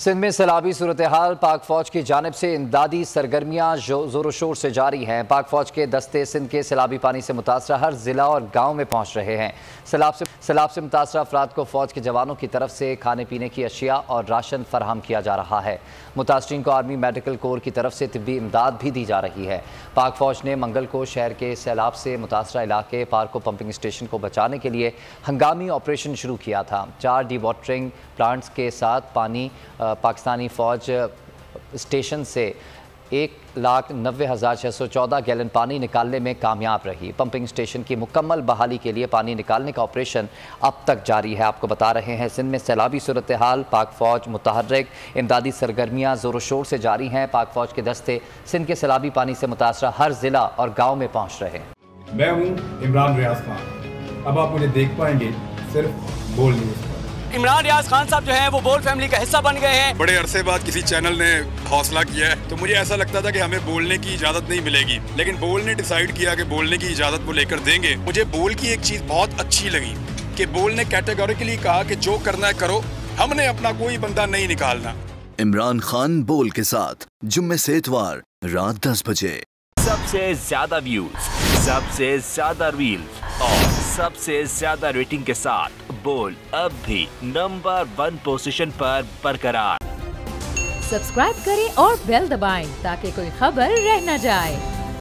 सिंध में सैलाबी सूरत हाल पाक फौज की जानब से इमदादी सरगर्मियाँ जो ज़ोर शोर से जारी हैं। पाक फौज के दस्ते सिंध के सैलाबी पानी से मुतासर हर जिला और गाँव में पहुँच रहे हैं। सैलाब से सैलाब से मुतासर अफराद को फौज के जवानों की तरफ़ से खाने पीने की अशिया और राशन फराहम किया जा रहा है। मुतासरीन को आर्मी मेडिकल कोर की तरफ़ से तबी इमदाद भी दी जा रही है। पाक फौज ने मंगल को शहर के सैलाब से मुतासर इलाके पार्को पंपिंग स्टेशन को बचाने के लिए हंगामी ऑपरेशन शुरू किया था। चार डी वाटरिंग प्लांट्स के साथ पानी पाकिस्तानी फ़ौज स्टेशन से एक लाख नब्बे हज़ार छः सौ चौदह गैलन पानी निकालने में कामयाब रही। पंपिंग स्टेशन की मुकम्मल बहाली के लिए पानी निकालने का ऑपरेशन अब तक जारी है। आपको बता रहे हैं, सिंध में सैलाबी सूरत हाल पाक फ़ौज मुतहरक इमदादी सरगर्मियाँ ज़ोर शोर से जारी हैं। पाक फ़ौज के दस्ते सिंध के सैलाबी पानी से मुतासर हर ज़िला और गाँव में पहुँच रहे हैं। मैं हूँ इमरान रियाज खान। अब आप मुझे देख पाएँगे सिर्फ़ बोल न्यूज़। इमरान रियाज खान साहब जो है वो बोल फैमिली का हिस्सा बन गए हैं। बड़े अरसे बाद किसी चैनल ने हौसला किया है तो मुझे ऐसा लगता था कि हमें बोलने की इजाज़त नहीं मिलेगी। लेकिन बोल ने डिसाइड किया कि बोलने की इजाज़त वो लेकर देंगे। मुझे बोल की एक चीज़ बहुत अच्छी लगी कि बोल ने कैटेगोरिकली कहा कि जो करना है करो हमने अपना कोई बंदा नहीं निकालना। इमरान खान बोल के साथ जुम्मे से इतवार रात दस बजे। सबसे ज़्यादा व्यूज़ सबसे ज़्यादा रील और सबसे ज़्यादा रेटिंग के साथ बोल अब भी नंबर वन पोजीशन पर बरकरार। सब्सक्राइब करें और बेल दबाएँ ताकि कोई खबर रह न जाए।